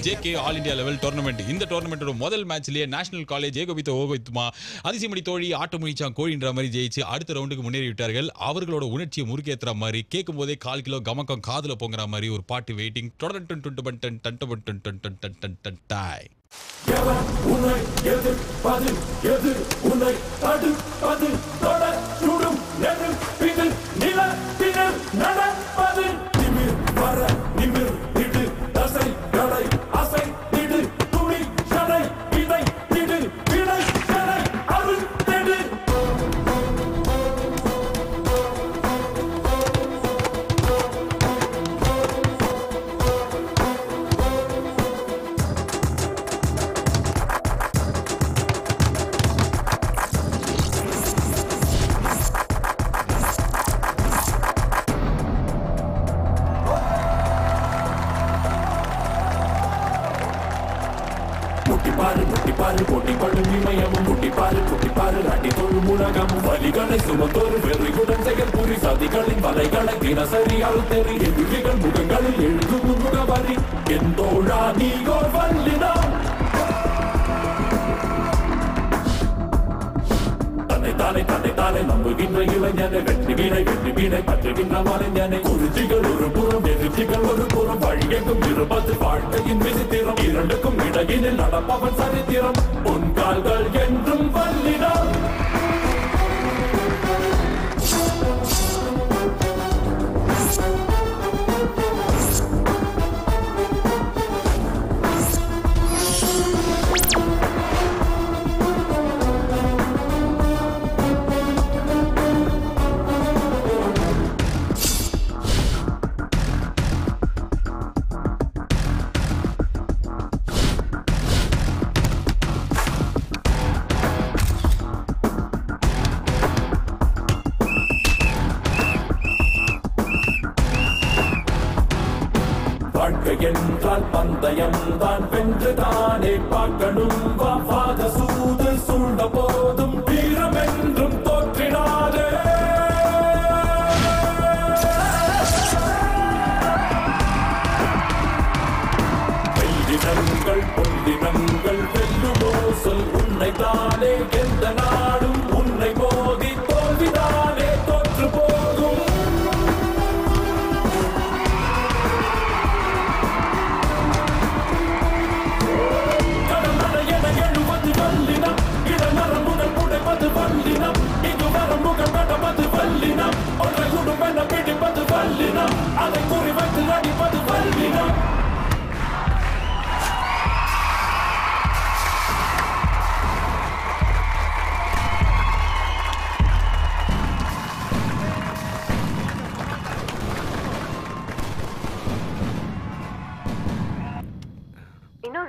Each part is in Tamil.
JK all India level tournament இந்த டோர்னமெண்ட்டோட முதல் மேட்ச்லயே நேஷனல் காலேஜ் ஏகோபித்த ஓகோபித்துமா அதிசயமணி தோழி ஆட்டமுடிச்சான் கோழின்ற மாதிரி ஜெயிச்சு அடுத்த ரவுண்டுக்கு முன்னேறி விட்டார்கள் அவர்களோட உணர்ச்சியை முறுக்கேத்துற மாதிரி கேட்கும் போதே கால் கிலோ கமக்கம் காதில் பொங்குற மாதிரி ஒரு பாட்டு வெயிட்டிங் தொடர் டன் டன் டன் டன் டன் டன் டன் டன் டன் டன் டன் டாய். உன்னை எதிர்ப்பது எது உன்னை தடுப்பது முட்டிப்பாரு முட்டிப்பாரு போட்டி படும் இமயமும் முட்டிப்பாரு பாரு அடி தொழும் உலகமும். வலிகளை சுமந்தோரு வெறிகுடன் செயல் புரி. சதிகளின் வலைகளை தினசரி அழுத்தெறி எதிரிகள் முகங்களில் எழுதும் முகவரி எந்தோழா நீகோர் வல்லினம். தன்னை தானே தன்னை தானே நம்புகின்ற இளைஞனை. வெற்றி வீணை வெற்றி வீணை பற்றுகின்ற மலைஞனை. குறிச்சிகள் ஒரு புறம் எதிர்ச்சிகள் ஒரு புறம். வழியெங்கும் இருப்பது வாழ்க்கையின் விசித்திரம். இரண்டுக்கும் இடையினில் நடப்பவன் சரித்திரம். என்றால் பந்தயம் தான் வென்று தானே பார்க்கணும். வாத சூது சூழ்ந்த போதும் வீரம் என்றும் தோற்றினாரே வெள்ளினங்கள் பொன்னினங்கள் வெல்லுமோ சொல் உன்னை தானே எந்த நாடும்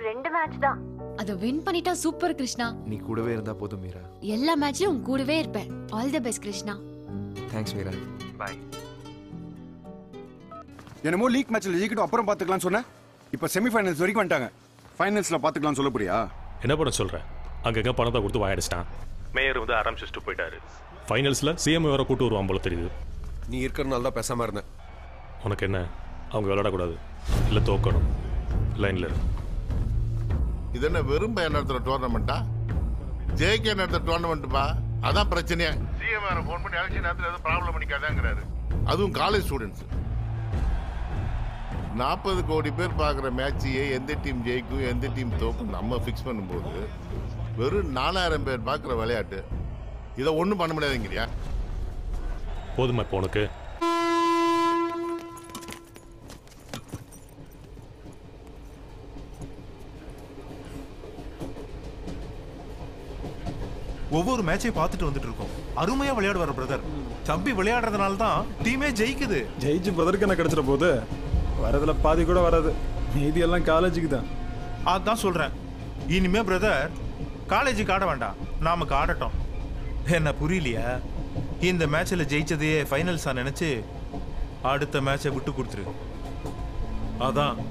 ரெண்டு மேட்ச் தான். அத வின் பண்ணிட்டா சூப்பர் கிருஷ்ணா. நீ கூடவே இருந்தா போதும் மீரா. எல்லா மேட்ச்லயும் உன் கூடவே இருப்பேன். All the best Krishna. Thanks Meera. Bye என்னமோ லீக் மேட்ச்ல ஜெயிக்கட்டும் அப்புறம் பார்த்துக்கலாம்னு சொன்னேன். இப்போ செமிஃபைனல்ஸ் வரைக்கும் வந்துட்டாங்க. ஃபைனல்ஸ்ல பார்த்துக்கலாம்னு சொல்ல போறியா என்ன பண்ண சொல்கிறேன் அங்கங்க பணத்தை கொடுத்து வாயடிச்சிட்டான் மேயர் வந்து ஆரம்பிச்சுட்டு போயிட்டாரு. ஃபைனல்ஸில் சிஎம் வேற கூட்டு வருவான் போல தெரியுது. நீ இருக்கிறனால தான் பேசாம இருந்தேன். உனக்கு என்ன? அவங்க விளையாடக்கூடாது. இல்லை தோக்கணும். லைனில் இரு. இது என்ன வெறும் பையன் நடத்துற டோர்னமெண்ட்டா ஜேகே நடத்துற டோர்னமெண்ட்டுப்பா அதான் பிரச்சனையே. சிஎம் வேற ஃபோன் பண்ணி எலெக்ஷன் நேரத்தில் எதுவும் ப்ராப்ளம் பண்ணிக்காதாங்கிறாரு. அதுவும் காலேஜ் ஸ்டூடெண்ட்ஸ் நாற்பது கோடி பேர் பார்க்குற மேட்சையே எந்த டீம் ஜெயிக்கும் எந்த டீம் தோக்கும் நம்ம ஃபிக்ஸ் பண்ணும்போது வெறும் நாலாயிரம் பேர் பார்க்குற விளையாட்டு இதை ஒன்றும் பண்ண முடியாதுங்கிறியா? போதுமா இப்போ உனக்கு. ஒவ்வொரு மேட்சையும் பார்த்துட்டு வந்துட்டு இருக்கோம். அருமையா விளையாடுவார் பிரதர் தம்பி விளையாடுறதுனால தான் டீமே ஜெயிக்குது. ஜெயிச்சு பிரதருக்கு என்ன கிடைச்சிட போகுது? வரதுல பாதி கூட வராது. மீதி எல்லாம் காலேஜுக்கு தான். அதான் சொல்றேன். இனிமே பிரதர் காலேஜுக்கு ஆட வேண்டாம். நாமக்கு ஆடட்டும். என்ன புரியலையா? இந்த மேட்ச்ல ஜெயிச்சதையே ஃபைனல்ஸா நினைச்சு அடுத்த மேட்சை விட்டு கொடுத்துரு. அதான்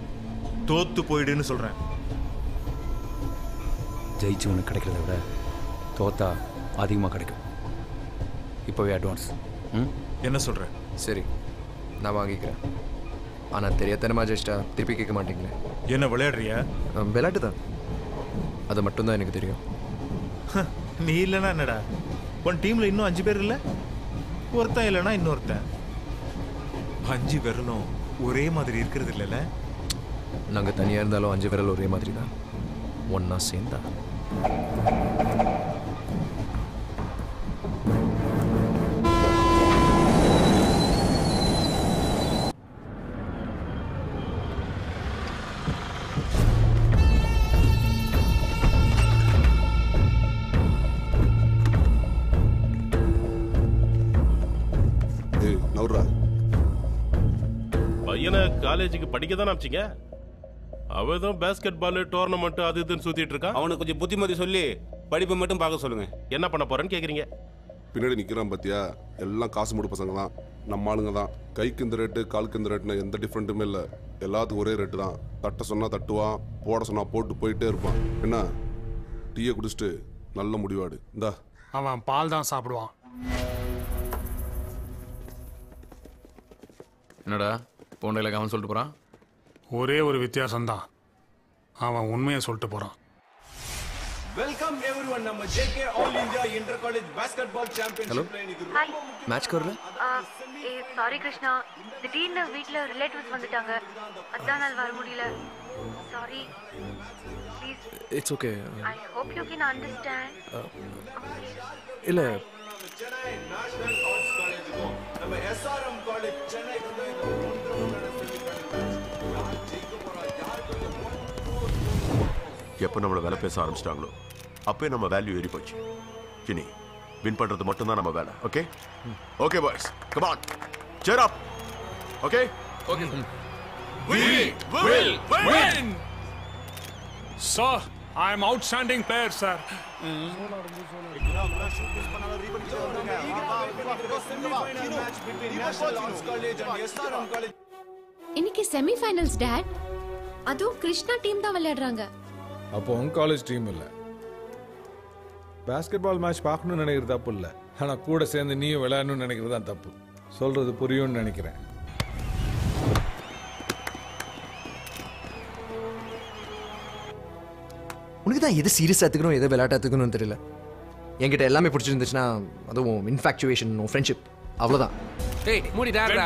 தோத்து போயிடுன்னு சொல்றேன். ஜெயிச்சு ஒன்று கிடைக்கிறத விட தோத்தா அதிகமாக கிடைக்கும். இப்போவே அட்வான்ஸ் ம்? என்ன சொல்ற? சரி நான் வாங்கிக்கிறேன். ஆனால் தெரியாதனமா ஜெயிச்சிட்டா திருப்பி கேட்க மாட்டீங்களே. என்ன விளையாடுறியா? விளையாட்டு தான். அது மட்டும்தான் எனக்கு தெரியும். நீ இல்லைன்னா என்னடா? உன் டீம்ல இன்னும் அஞ்சு பேர் இல்ல? ஒருத்தன் இல்லைன்னா இன்னொருத்தன். அஞ்சு விரலும் ஒரே மாதிரி இருக்கிறது இல்லைல்ல நாங்கள் தனியாக இருந்தாலும் அஞ்சு விரல் ஒரே மாதிரி தான் ஒன்றா சேர்ந்தா. நவுறா பையனை காலேஜுக்கு படிக்க தான் அனுப்பிச்சிங்க? அவன் தான் பேஸ்கெட் பால் டோர்னமெண்ட் அது இதுன்னு சுத்திட்டு இருக்கான். அவனுக்கு கொஞ்சம் புத்திமதி சொல்லி படிப்பை மட்டும் பார்க்க சொல்லுங்க. என்ன பண்ண போறேன்னு கேக்குறீங்க? பின்னாடி நிக்கிறான் பாத்தியா? எல்லாம் காசு மூடு பசங்க தான். நம்ம ஆளுங்க தான். கைக்கு இந்த ரேட்டு காலுக்கு இந்த ரேட்டுன்னு எந்த டிஃப்ரெண்ட்டுமே இல்லை. எல்லாத்துக்கும் ஒரே ரேட்டு தான். தட்ட சொன்னா தட்டுவான் போட சொன்னா போட்டு போயிட்டே இருப்பான். என்ன? டீயை குடிச்சிட்டு நல்ல முடிவாடு. இந்தா. அவன் பால் தான் சாப்பிடுவான். என்னடா போண்டையில் அவன் சொல்லிட்டு போகிறான் ஒரே ஒரு வித்தியாசம்தான். அவன் உண்மையை சொல்லிட்டு போறான். வெல்கம் எவ்ரிவன் நம்ம JK all India inter college basketball hello சாம்பியன்ஷிப்ல இன்னைக்கு ஹாய் மேட்ச்க்கு வரல ஏ சாரி கிருஷ்ணா. திடீர்னு வீட்ல ரிலேட்டிவ்ஸ் வந்துட்டாங்க. அதான் நாள் வர முடியல. Sorry please it's okay I hope you can understand இல்லை. சென்னை நேஷனல் ஆர்ட்ஸ் காலேஜுக்கும் நம்ம எஸ்ஆர்எம் காலேஜ் எப்போ நம்மளை வேலை பேச ஆரம்பிச்சிட்டாங்களோ அப்பவே நம்ம வேல்யூ ஏறி போச்சு இனி வின் பண்றது மட்டும் தான் நம்ம வேலை okay okay boys come on cheer up okay okay we will win Sir, I am outstanding player, sir. Semi-final match between National Arts College and SRM College. இன்னைக்கு செமிஃபைனல்ஸ் டேட் அதுவும் கிருஷ்ணா டீம் தான் விளையாடுறாங்க அப்போ உங்க காலேஜ் டீம் இல்லை. பாஸ்கெட் பால் மேட்ச் பார்க்கணும்னு நினைக்கிறது தப்பு இல்லை. ஆனால் கூட சேர்ந்து நீயும் விளையாடணும்னு நினைக்கிறது தான் தப்பு. சொல்றது புரியும்னு நினைக்கிறேன். உனக்கு தான் எது சீரியஸாக எடுத்துக்கணும் எது விளையாட்டு எடுத்துக்கணும்னு தெரியல. என்கிட்ட எல்லாமே பிடிச்சிருந்துச்சுன்னா அதுவும் இன்ஃபேக்சுவேஷன் ஃப்ரெண்ட்ஷிப் அவ்வளோதான் ஏய் மூடிடா என்ன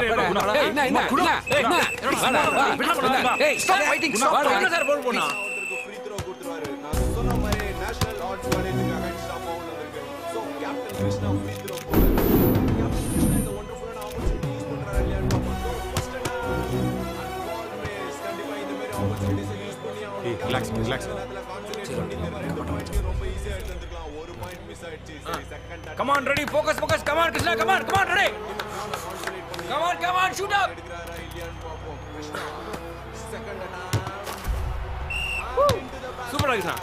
என்ன என்ன ஏய் ஸ்டாப் ஃபைட்டிங் ஸ்டாப் என்ன சார் போல் போனா free throw கொடுத்துருவாரு. நான் சொன்ன மாதிரி National Arts College-க்கு against ஆ foul வந்திருக்கு. So, Captain Krishna free throw Super Krishna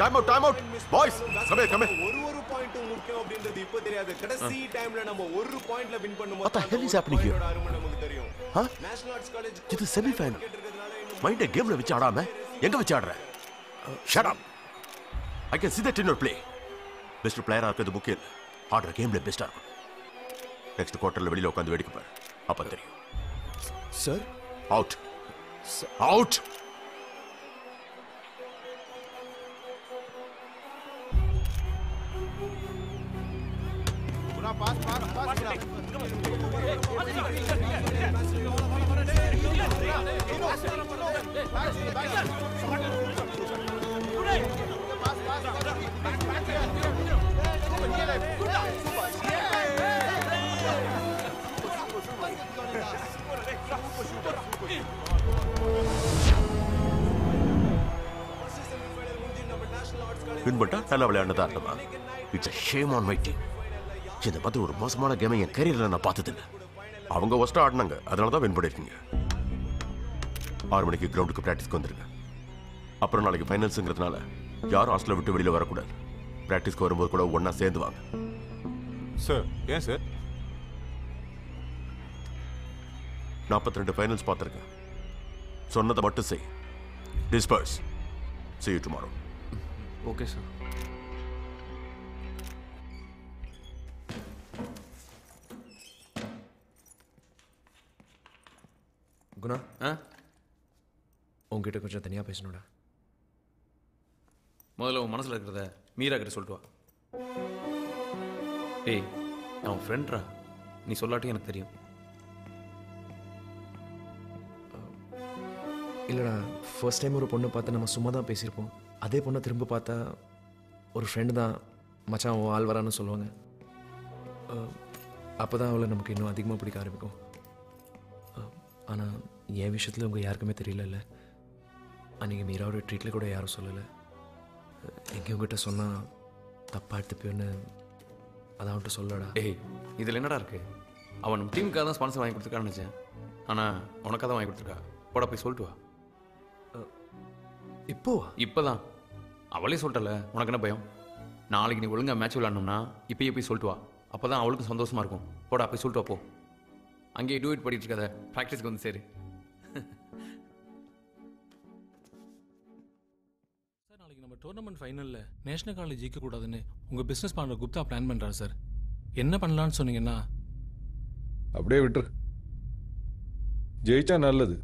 time out time out boys come come ஒரு ஒரு பாயிண்ட் முக்கியம் அப்படின்றது இப்போ தெரியாது. கடைசி டைம்ல நம்ம ஒரு பாயிண்ட்ல வின் பண்ணும்போது What the hell is happening here? point ஓட அருமை நமக்கு தெரியும். Huh? நேஷனல் ஆர்ட்ஸ் காலேஜ் இது செமி ஃபைனல் மைண்டை கேம்ல வச்சு ஆடாம எங்க வச்சு ஆடுற? Shut up I can see that in your play. Best பிளேயரா இருக்கிறது முக்கியம் இல்லை. ஆடுற கேம்ல பெஸ்டா இருக்கும் நெக்ஸ்ட் குவார்ட்டர்ல வெளியில உட்காந்து வேடிக்கை பாரு. அப்ப தெரியும். சார் அவுட் அவுட் வின் நல்லா விளையாடுனதா அர்த்தமா it's a shame on my team இந்த மாதிரி ஒரு மோசமான கேமை என் கரியரில் நான் பார்த்ததில்ல. அவங்க ஒஸ்ட்டாக ஆடினாங்க. அதனால தான் வின் பண்ணியிருக்கீங்க. ஆறு மணிக்கு கிரவுண்டுக்கு ப்ராக்டிஸ்க்கு வந்துருங்க. அப்புறம் நாளைக்கு ஃபைனல்ஸுங்கிறதுனால யாரும் ஹாஸ்டலை விட்டு வெளியில் வரக்கூடாது. ப்ராக்டிஸ்க்கு வரும்போது கூட ஒன்றா சேர்ந்து வாங்க. சார் ஏன் சார் நாற்பத்தி ரெண்டு ஃபைனல்ஸ் பார்த்துருக்கேன். சொன்னதை மட்டும் செய். Disperse see you tomorrow. Okay sir Guna? ஆ? உங்ககிட்ட கொஞ்சம் தனியாக பேசணும்டா. முதல்ல உன் மனசில் இருக்கிறத மீரா கிட்ட சொல்லிட்டு வா. ஏய் அவன் ஃப்ரெண்ட்ரா நீ சொல்லாட்டி எனக்கு தெரியும். இல்லைடா ஃபர்ஸ்ட் டைம் ஒரு பொண்ணை பார்த்து நம்ம சும்மா தான் பேசியிருப்போம். அதே பொண்ணை திரும்ப பார்த்தா ஒரு ஃப்ரெண்டு தான் மச்சான் ஆள் வரான்னு சொல்லுவாங்க. அப்போ தான் அவளை நமக்கு இன்னும் அதிகமாக பிடிக்க ஆரம்பிக்கும். ஆனால் என் விஷயத்தில் உங்கள் யாருக்குமே தெரியலல்ல. அன்றைக்கி மீராவோட ட்ரீட்டில் கூட யாரும் சொல்லலை. எங்கேயும் உங்ககிட்ட சொன்னால் தப்பாக எடுத்துப்பியோன்னு அதான் அவன்கிட்ட சொல்லடா ஏய் இதில் என்னடா இருக்கு? அவன் நம்ம டீமுக்காக தான் ஸ்பான்சர் வாங்கி கொடுத்துருக்கான்னு நினச்சேன். ஆனால் உனக்காக தான் வாங்கி கொடுத்துருக்கா. போடா போய் சொல்லிட்டு வா. இப்போ இப்போ தான் அவளே சொல்லிட்டல உனக்கு என்ன பயம்? நாளைக்கு நீ ஒழுங்கா மேட்ச் விளாடணும்னா இப்பயே போய் சொல்லிட்டு வா. அப்போ தான் அவளுக்கும் சந்தோஷமா இருக்கும். போடா போய் சொல்லிட்டு வா போ. அங்கேயே டூ இட் படிட்டு இருக்காத ப்ராக்டிஸ்க்கு வந்து சரி. சார் நாளைக்கு நம்ம டோர்னமெண்ட் ஃபைனலில் நேஷனல் காலேஜ் ஜெயிக்கக்கூடாதுன்னு உங்கள் பிஸ்னஸ் பார்ட்னர் குப்தா பிளான் பண்ணுறாரு சார். என்ன பண்ணலான்னு சொன்னீங்கன்னா? அப்படியே விட்டுரு. ஜெயிச்சா நல்லது.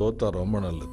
தோத்தா ரொம்ப நல்லது.